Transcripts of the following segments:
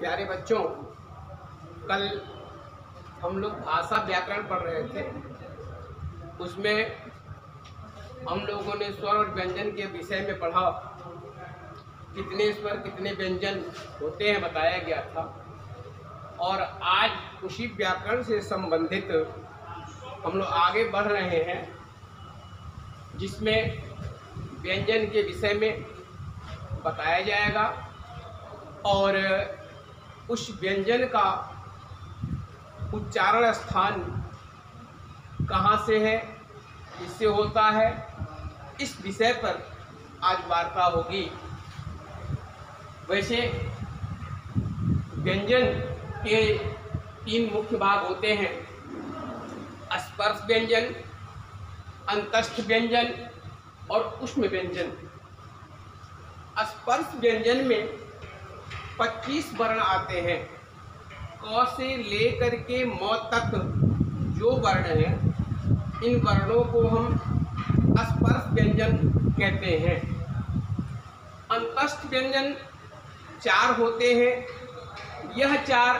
प्यारे बच्चों, कल हम लोग भाषा व्याकरण पढ़ रहे थे। उसमें हम लोगों ने स्वर और व्यंजन के विषय में पढ़ा। कितने स्वर, कितने व्यंजन होते हैं बताया गया था। और आज उसी व्याकरण से संबंधित हम लोग आगे बढ़ रहे हैं, जिसमें व्यंजन के विषय में बताया जाएगा। और उस व्यंजन का उच्चारण स्थान कहाँ से है? किससे होता है। इस विषय पर आज वार्ता होगी। वैसे व्यंजन के तीन मुख्य भाग होते हैं। स्पर्श व्यंजन, अंतस्थ व्यंजन और उष्म व्यंजन। स्पर्श व्यंजन में 25 वर्ण आते हैं। क से लेकर के म तक जो वर्ण हैं, इन वर्णों को हम स्पर्श व्यंजन कहते हैं। अंतस्थ व्यंजन चार होते हैं। यह चार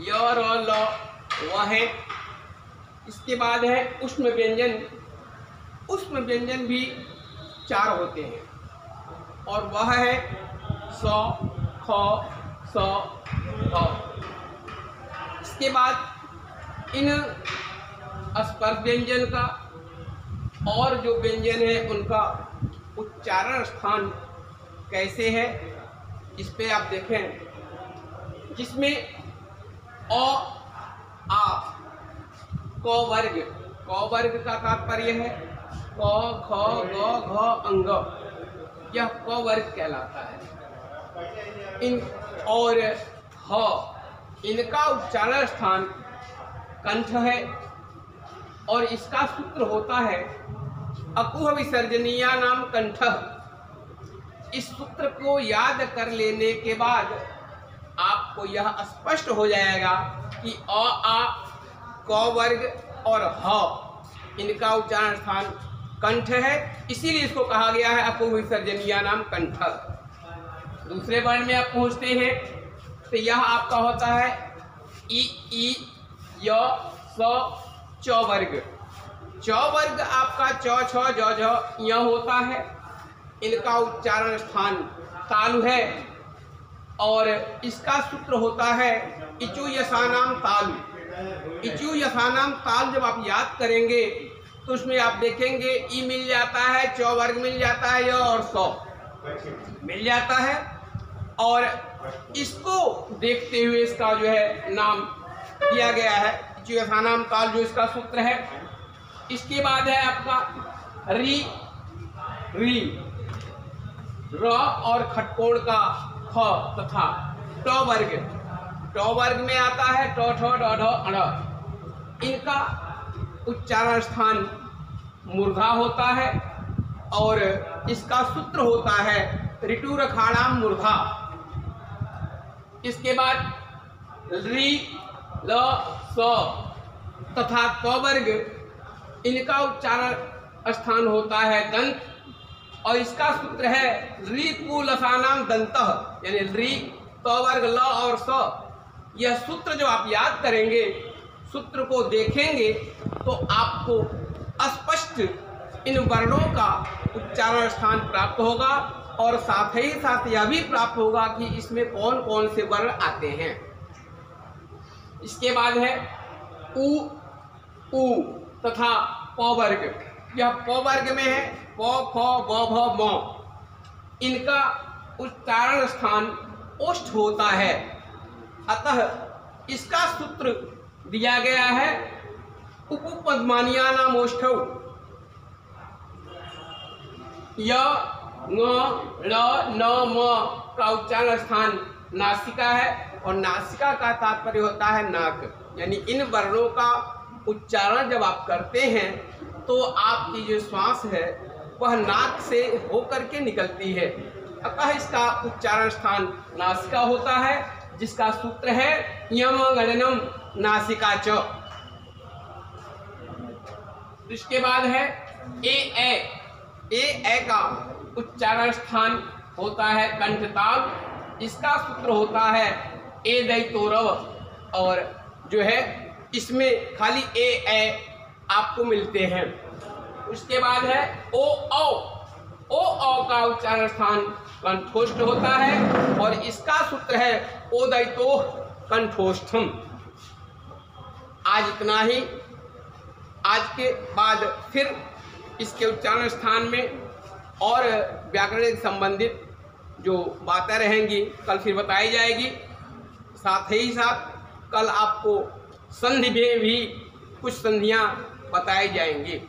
य, र, ल, व है। इसके बाद है उष्म व्यंजन। उष्म व्यंजन भी चार होते हैं। और वह है स ख, स इसके बाद इन स्पर्श व्यंजन का और जो व्यंजन है, उनका उच्चारण स्थान कैसे है, इस पे आप देखें। जिसमें अ, आ, क वर्ग। क वर्ग का तात्पर्य है, क, ख, ग, घ, अंग। यह क वर्ग कहलाता है। इन और ह, इनका उच्चारण स्थान कंठ है और इसका सूत्र होता है अकुह विसर्जनीया नाम कंठ। इस सूत्र को याद कर लेने के बाद आपको यह स्पष्ट हो जाएगा कि अ, आ, क वर्ग और ह, इनका उच्चारण स्थान कंठ है। इसीलिए इसको कहा गया है अपू विसर्जनीय नाम कंठ। दूसरे वर्ण में आप पहुँचते हैं तो यह आपका होता है ई ई, य, स, च वर्ग। च वर्ग आपका च, छ, ज यह होता है। इनका उच्चारण स्थान तालु है। और इसका सूत्र होता है इचु यसानाम तालु। इचु यसानाम ताल जब आप याद करेंगे तो उसमें आप देखेंगे, ई मिल जाता है, चौ वर्ग मिल जाता है, य और सौ। मिल जाता है। और इसको देखते हुए इसका जो है नाम दिया गया है। इचु यसानाम ताल जो इसका सूत्र है। इसके बाद है आपका री री, र और खटकोण का ख तथा ट वर्ग। ट वर्ग में आता है, ट, ठ ढ, अण। इनका उच्चारण स्थान मूर्धा होता है और इसका सूत्र होता है ऋतु रखाणाम मूर्धा इसके बाद? री, ल, स, तथा क वर्ग इनका उच्चारण स्थान होता है दंत, और इसका सूत्र है री कुलसानाम दंत, यानी री त वर्ग ल और स। यह सूत्र जो आप याद करेंगे, सूत्र को देखेंगे तो आपको स्पष्ट इन वर्णों का उच्चारण स्थान प्राप्त होगा। और साथ ही साथ यह भी प्राप्त होगा कि इसमें कौन कौन से वर्ण आते हैं। इसके बाद है उ उ तथा प वर्ग। यह प वर्ग में है, प, फ, ब, भ, म। इनका उच्चारण स्थान ओष्ठ होता है। अतः इसका सूत्र दिया गया है उपपद्मानिया नाम ओष्ठ ल न, म का उच्चारण स्थान नासिका है और नासिका का तात्पर्य होता है नाक। यानी इन वर्णों का उच्चारण जब आप करते हैं तो आपकी जो श्वास है, वह नाक से होकर के निकलती है। अतः इसका उच्चारण स्थान नासिका होता है, जिसका सूत्र है यम गणनम नासिका च। इसके बाद है ए ए। ए ए का उच्चारण स्थान होता है, कंठताल इसका सूत्र होता है, ए दई तोरव। और जो है, इसमें खाली ए ए आपको मिलते हैं। उसके बाद है, ओ, औ। ओ, औ का उच्चारण स्थान कंठोष्ठ होता है, और इसका सूत्र है, ओ दई तो कंठोष्ठम। आज इतना ही। आज के बाद फिर इसके उच्चारण स्थान में और व्याकरण संबंधित जो बातें रहेंगी, कल फिर बताई जाएगी। साथ ही साथ कल आपको संधि में भी कुछ संधियाँ बताई जाएँगी।